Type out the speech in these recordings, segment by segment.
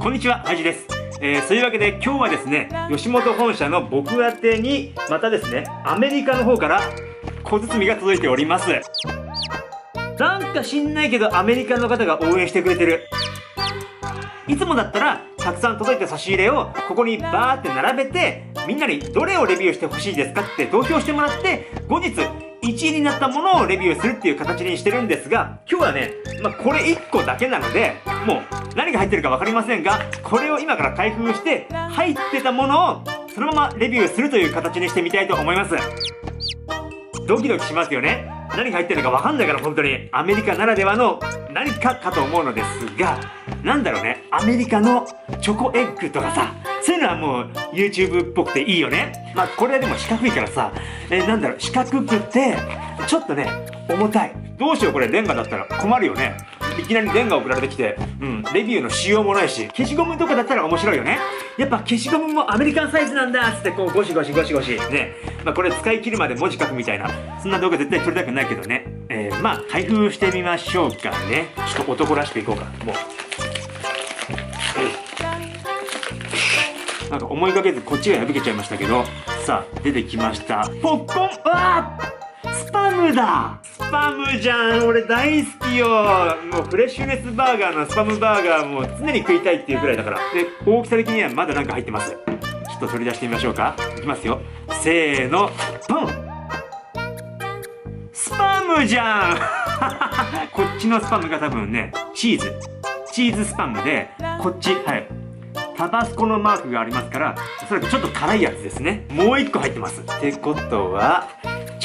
こんにちは、はじです。えー、そういうわけで今日はですね、吉本本社の僕宛てに、またですね、アメリカの方から小包が届いております。なんか知んないけどアメリカの方が応援してくれてる。いつもだったら、たくさん届いた差し入れをここにバーって並べて、みんなにどれをレビューしてほしいですか？って投票してもらって、後日、1位になったものをレビューするっていう形にしてるんですが、今日はね、まあ、これ1個だけなので、もう何が入ってるか分かりませんが、これを今から開封して、入ってたものをそのままレビューするという形にしてみたいと思います。ドキドキしますよね。何が入ってるのか分かんないから本当に。アメリカならではの何かかと思うのですが、なんだろうね、アメリカのチョコエッグとかさ、そういうのはもう YouTube っぽくていいよね。まあこれはでも四角いからさ、えー、なんだろう、四角くて、ちょっとね、重たい。どうしようこれレンガだったら困るよね。いきなりレンガ送られてきて、うん、レビューの仕様もないし、消しゴムとかだったら面白いよね。やっぱ消しゴムもアメリカンサイズなんだっつってこうゴシゴシゴシゴシ。ね。まあこれ使い切るまで文字書くみたいな、そんな動画絶対撮りたくないけどね。えー、まあ開封してみましょうかね。ちょっと男らしくいこうか。もう。なんか思いがけずこっちが破けちゃいましたけど、さあ、出てきました。ポッコンわスパムだスパムじゃん俺大好きよもうフレッシュネスバーガーのスパムバーガーも常に食いたいっていうくらいだから。で、大きさ的にはまだなんか入ってます。ちょっと取り出してみましょうか。いきますよ。せーの、ポンスパムじゃん こっちのスパムが多分ね、チーズ。チーズスパムで、こっち、はい。タバスコのマークがありますから、おそらくちょっと辛いやつですね。もう一個入ってます。ってことは、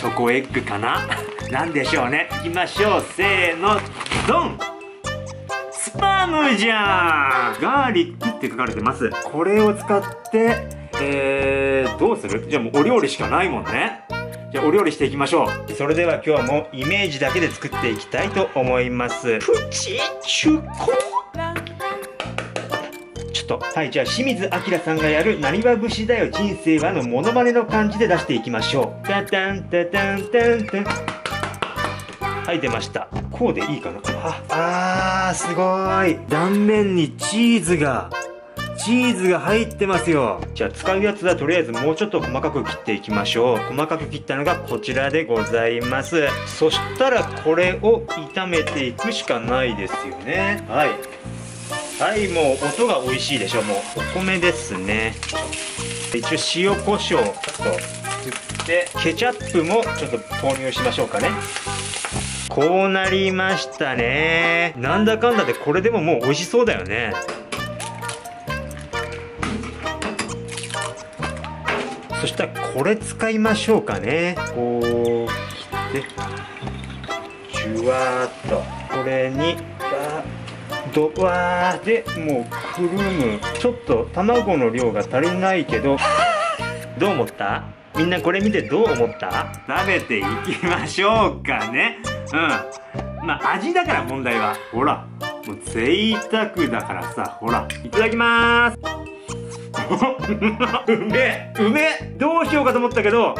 チョコエッグかな？なんでしょうね。いきましょう。せーの、ドンスパムじゃんガーリックって書かれてます。これを使って、えー、どうする？じゃあもうお料理しかないもんね。じゃあお料理していきましょう。それでは今日もイメージだけで作っていきたいと思います。プチチュコ？はい、じゃあ清水明さんがやるなにわ節だよ人生はのモノマネの感じで出していきましょう。タタンタタンタンタン。はい、出ました。こうでいいかなあ、あー、すごい。断面にチーズが、チーズが入ってますよ。じゃあ使うやつはとりあえずもうちょっと細かく切っていきましょう。細かく切ったのがこちらでございます。そしたらこれを炒めていくしかないですよね。はい。はいもう音が美味しいでしょもう。お米ですね。一応塩コショウと振ってケチャップもちょっと投入しましょうかね。こうなりましたね。なんだかんだでこれでももう美味しそうだよね。そしたらこれ使いましょうかね。こう切ってジュワーっと。これにドわーでもうくるむちょっと卵の量が足りないけどどう思った？みんなこれ見てどう思った？食べていきましょうかね。うん。まあ味だから問題はほらもう贅沢だからさほらいただきまーす。うめえうめえどうしようかと思ったけど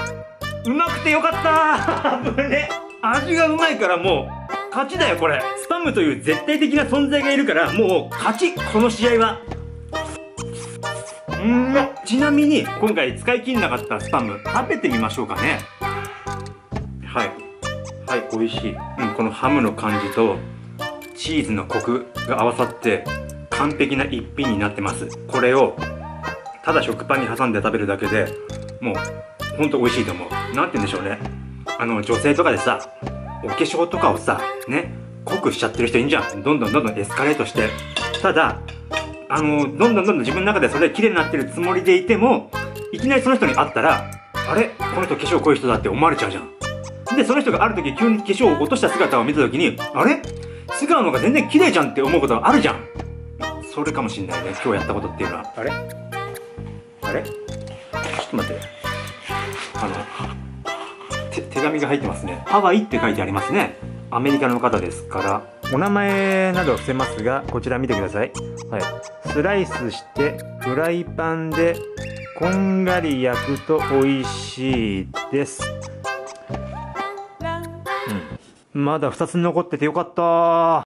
うまくてよかった。危ね味がうまいからもう勝ちだよこれ。スパムという絶対的な存在がいるからもう勝ちこの試合は。うん。ちなみに今回使い切んなかったスパム食べてみましょうかね。はい。はい美味しい、うん、このハムの感じとチーズのコクが合わさって完璧な一品になってます。これをただ食パンに挟んで食べるだけでもうほんと美味しいと思う。何て言うんでしょうね。あの女性とかでさお化粧とかをさね濃くしちゃってる人いいんじゃん。どんどんどんどんエスカレートして。ただあのどんどんどんどん自分の中でそれ綺麗になってるつもりでいてもいきなりその人に会ったらあれ？この人化粧濃い人だって思われちゃうじゃん。でその人がある時急に化粧を落とした姿を見た時にあれ？素顔の方が全然綺麗じゃんって思うことがあるじゃん。それかもしんないね。今日やったことっていうのは。あれ？あれ？ちょっと待って。あの手紙が入ってますね。ハワイって書いてありますね。アメリカの方ですから。お名前など伏せますがこちら見てください、はい、スライスしてフライパンでこんがり焼くと美味しいです。うん。まだ2つ残っててよかった